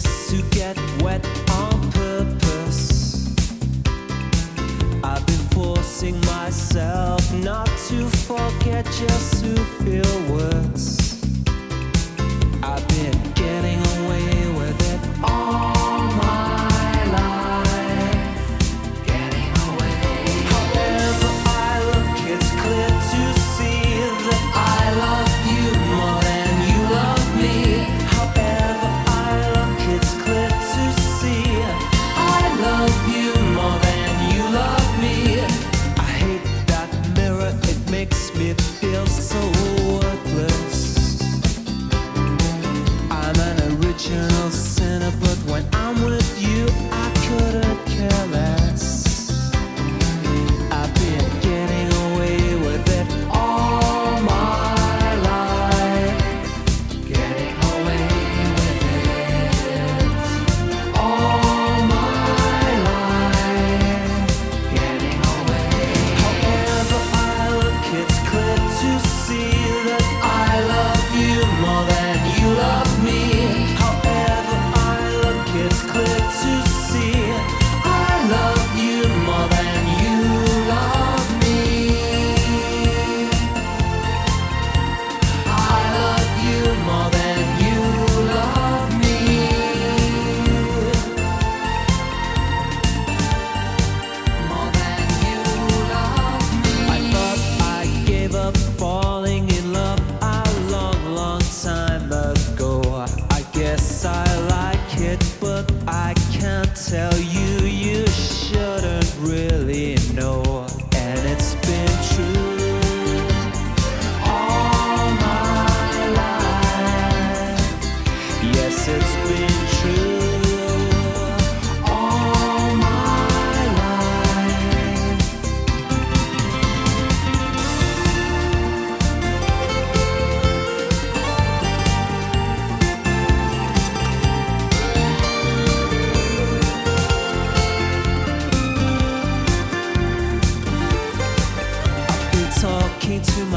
just to get wet on purpose. I've been forcing myself not to forget your suit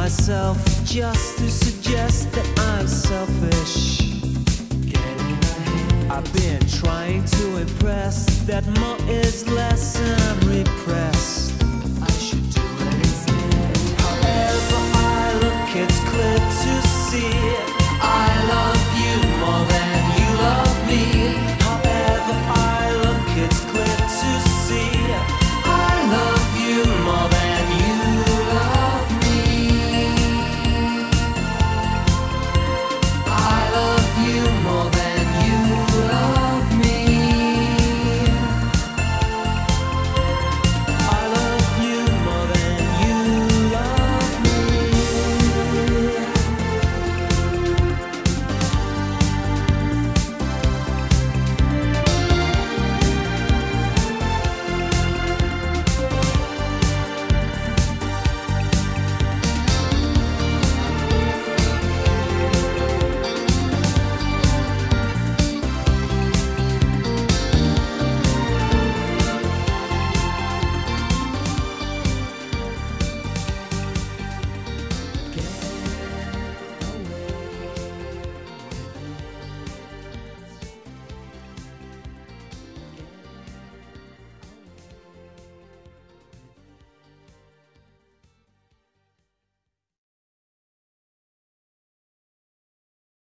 myself just to suggest that I'm selfish. I've been trying to impress that much.